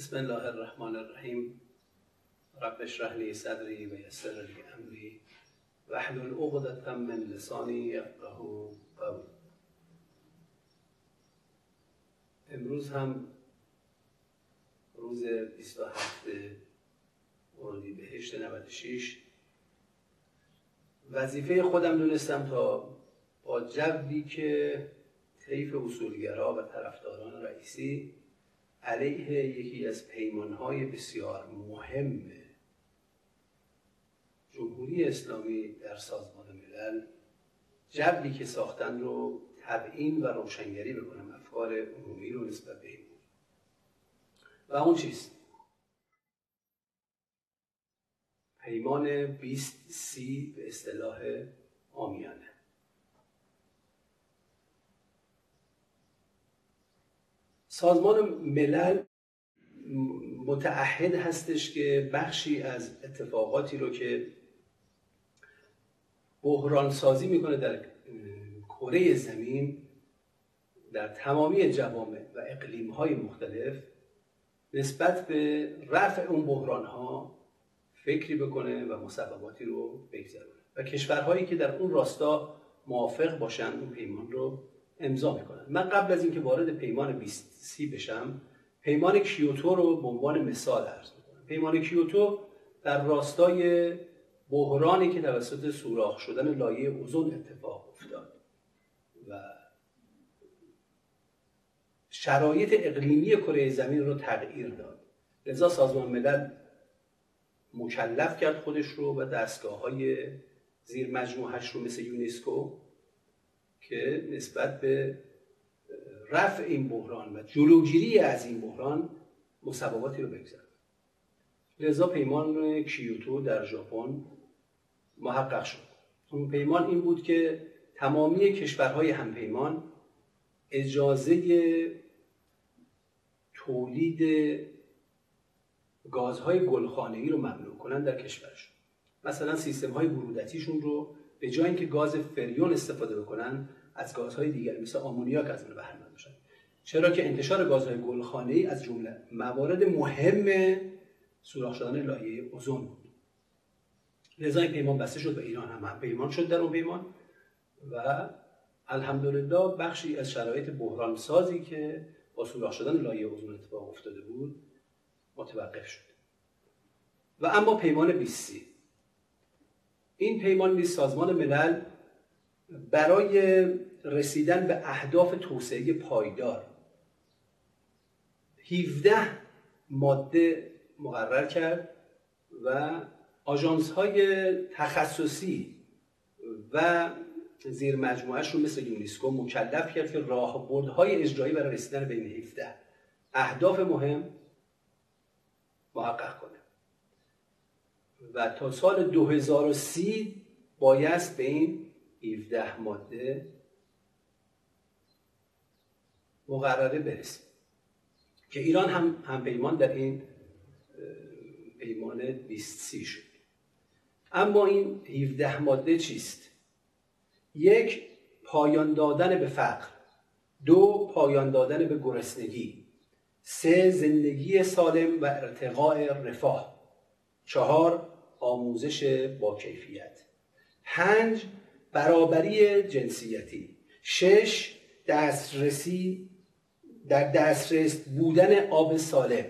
بسم الله الرحمن الرحیم. رب اشرح لی صدری و یسر لی امری واحلل عقدة من لسانی یفقهوا قولی امروز هم روز 27 اردیبهشت 96 وظیفه خودم دونستم تا با جوی که طیف اصولگرا و طرفداران رئیسی علیه یکی از پیمانهای بسیار مهم جمهوری اسلامی در سازمان ملل جبری که ساختن رو تبیین و روشنگری بکنم افکار عمومی رو نسبت به این. و اون چیست؟ پیمان 20 سی به اصطلاح آمیانه. سازمان ملل متعهد هستش که بخشی از اتفاقاتی رو که بحران سازی می‌کنه در کره زمین در تمامی جوامع و اقلیم های مختلف نسبت به رفع اون بحران ها فکری بکنه و مسبباتی رو بگذرونه. و کشورهایی که در اون راستا موافق باشن اون پیمان رو امضا می‌کنن. من قبل از اینکه وارد پیمان 20 سی بشم پیمان کیوتو رو به عنوان مثال عرض می‌کنم. پیمان کیوتو در راستای بحرانی که توسط سوراخ شدن لایه اوزون اتفاق افتاد و شرایط اقلیمی کره زمین رو تغییر داد. لذا سازمان ملل مکلف کرد خودش رو و دستگاه های زیر مجموعهش رو مثل یونسکو که نسبت به رفع این بحران و جلوگیری از این بحران مصوباتی رو بگذارد لذا پیمان کیوتو در ژاپن محقق شد. اون پیمان این بود که تمامی کشورهای همپیمان اجازه تولید گازهای گلخانه‌ای رو ممنوع کنن در کشورشون. مثلا سیستم های برودتیشون رو به جای اینکه گاز فریون استفاده بکنن از گازهای دیگر مثل آمونیاک از اون بهره باشن چرا که انتشار گازهای گلخانه‌ای از جمله موارد مهم سوراخ شدن لایه اوزون بود. لذا این پیمان بسته شد به ایران هم, هم پیمان شد در اون پیمان و الحمدلله بخشی از شرایط بحران سازی که با سوراخ شدن لایه اوزون اتفاق افتاده بود متوقف شد. و اما پیمان 20 این پیمان نیز سازمان ملل برای رسیدن به اهداف توسعه پایدار. 17 ماده مقرر کرد و آژانس های تخصصی و زیر مجموعهش رو مثل یونسکو مکلف کرد که راهبردهای اجرایی برای رسیدن به این 17 اهداف مهم محقق کنه. و تا سال 2030 بایست به این 17 ماده مقرره برسیم. که ایران هم هم پیمان در این پیمان 20 شد. اما این 17 ماده چیست؟ یک پایان دادن به فقر. دو پایان دادن به گرسنگی. سه زندگی سالم و ارتقاء رفاه. چهار آموزش با کیفیت. پنج برابری جنسیتی. شش دسترسی در دسترس بودن آب سالم.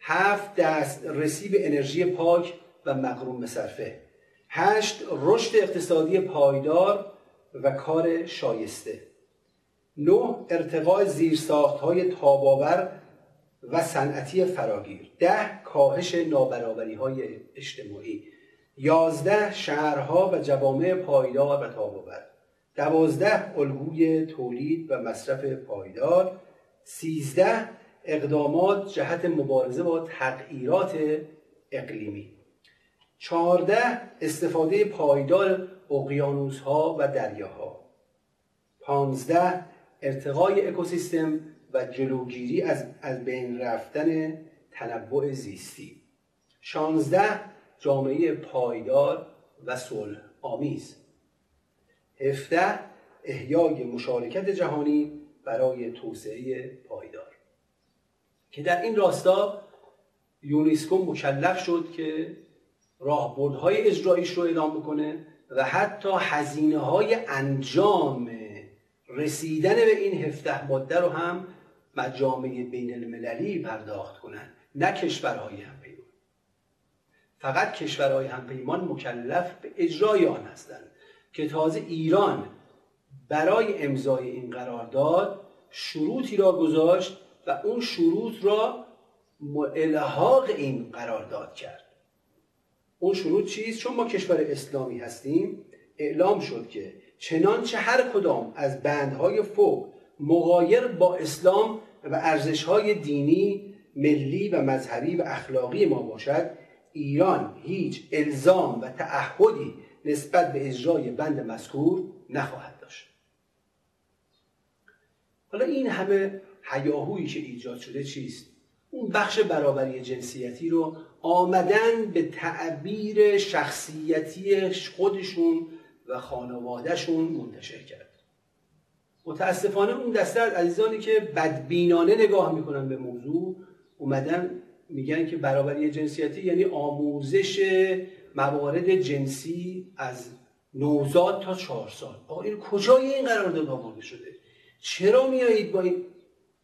هفت دسترسی به انرژی پاک و مقروم به صرفه. هشت رشد اقتصادی پایدار و کار شایسته. نه ارتقاء زیرساخت های تاباور و صنعتی فراگیر. ده کاهش نابرابری های اجتماعی. یازده شهرها و جوامع پایدار و تاباور دوازده الگوی تولید و مصرف پایدار. سیزده اقدامات جهت مبارزه با تغییرات اقلیمی. چهارده استفاده پایدار اقیانوس ها و دریاها. پانزده ارتقای اکوسیستم و جلوگیری از, از بین رفتن تنوع زیستی. شانزده جامعه پایدار و صلح آمیز هفته احیای مشارکت جهانی برای توسعه پایدار. که در این راستا یونسکو مکلف شد که راهبردهای اجراییش رو اعلام بکنه و حتی هزینه های انجام رسیدن به این هفته ماده رو هم مجامع بین المللی پرداخت کنند نه کشورهای همپیمان. فقط کشورهای همپیمان مکلف به اجرای آن هستند که تازه ایران برای امضای این قرارداد شروطی را گذاشت و اون شروط را الحاق این قرارداد کرد. اون شروط چیست؟ چون ما کشور اسلامی هستیم اعلام شد که چنانچه هر کدام از بندهای فوق مغایر با اسلام و ارزشهای دینی ملی و مذهبی و اخلاقی ما باشد ایران هیچ الزام و تعهدی نسبت به اجرای بند مذکور نخواهد حالا این همه حیاهویی که ایجاد شده چیست؟ اون بخش برابری جنسیتی رو آمدن به تعبیر شخصیتی خودشون و خانوادهشون منتشر کرد. متاسفانه اون دسته از عزیزانی که بدبینانه نگاه می‌کنن به موضوع اومدن میگن که برابری جنسیتی یعنی آموزش موارد جنسی از نوزاد تا چهار سال. آقا این کجای این قرارداد آورده شده؟ چرا میایید با این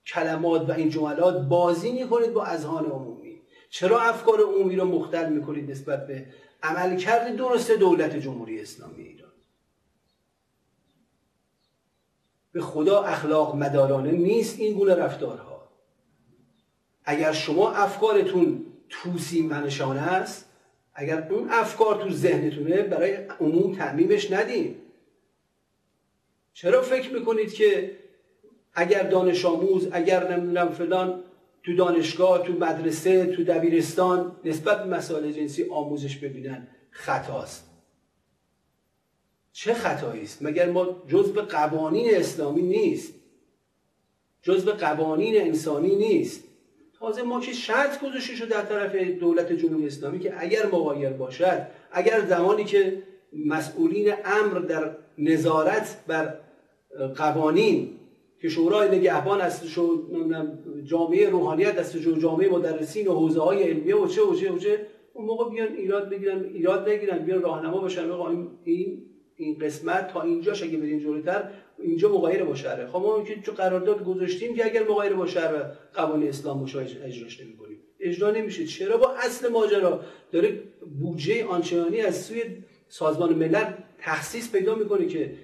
کلمات و این جملات بازی می‌کنید با اذهان عمومی؟ چرا افکار عمومی رو مختل می‌کنید نسبت به عملکرد درست دولت جمهوری اسلامی ایران؟ به خدا اخلاق مدارانه نیست این گونه رفتارها. اگر شما افکارتون توسی منشانه است اگر اون افکار تو ذهنتونه برای عموم تعمیمش ندین. چرا فکر می‌کنید که اگر دانش آموز اگر نمی‌دونم فلان تو دانشگاه تو مدرسه تو دبیرستان نسبت به مسائل جنسی آموزش ببینن خطاست. چه خطایی است مگر ما جزء قوانین اسلامی نیست؟ جزء قوانین انسانی نیست؟ تازه ما که شرط گذاشته شده در طرف دولت جمهوری اسلامی که اگر مغایر باشد اگر زمانی که مسئولین امر در نظارت بر قوانین که شورای نگهبان است جامعه روحانیت و جامعه مدرسین و حوزه های علمیه و چه و چه و چه اون موقع بیان ایراد بگیرن ایراد بگیرن بیان راهنما باشن. این این قسمت تا اینجاش اگه بریم جلوتر اینجا مغایر با شهره. خب ما که چه قرارداد گذاشتیم که اگر مغایر با شهر قوانین اسلام باشه اجراش نمی‌کنیم. اجرا نمیشه. چرا؟ با اصل ماجرا. داره بودجه آنچنانی از سوی سازمان ملل تخصیص پیدا می‌کنه که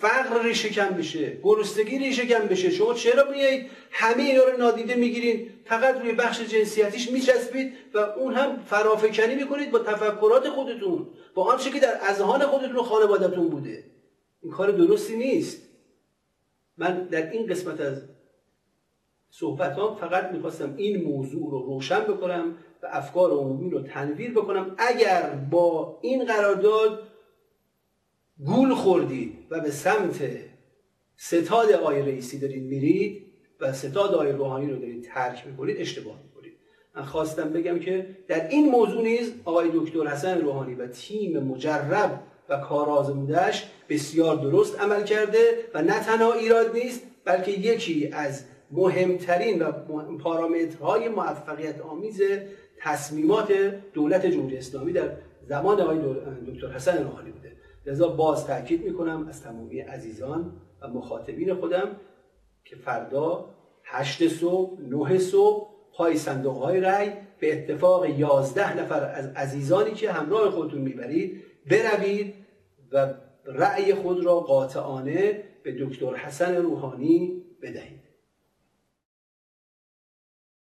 فقر ریشه کم بشه گرسنگی ریشه کم بشه. شما چرا میایید همه اینا رو نادیده می‌گیرین؟ فقط روی بخش جنسیتیش میچسبید و اون هم فرافکنی می‌کنید با تفکرات خودتون. با آنچه که در اذهان خودتون و خانوادتون بوده. این کار درستی نیست. من در این قسمت از صحبتام فقط می‌خواستم این موضوع رو روشن بکنم و افکار عمومی رو تنویر بکنم. اگر با این قرارداد گول خوردید و به سمت ستاد آقای رئیسی دارید میرید و ستاد آقای روحانی رو دارید ترک می‌کنید اشتباه می‌کنید. من خواستم بگم که در این موضوع نیز آقای دکتر حسن روحانی و تیم مجرب و کارآزمودهش بسیار درست عمل کرده و نه تنها ایراد نیست بلکه یکی از مهمترین و پارامترهای موفقیت آمیز تصمیمات دولت جمهوری اسلامی در زمان آقای دکتر حسن روحانی بوده. لذا باز تاکید می‌کنم از تمامی عزیزان و مخاطبین خودم که فردا هشت صبح نه صبح پای صندوق های رأی به اتفاق یازده نفر از عزیزانی که همراه خودتون می‌برید بروید و رأی خود را قاطعانه به دکتر حسن روحانی بدهید.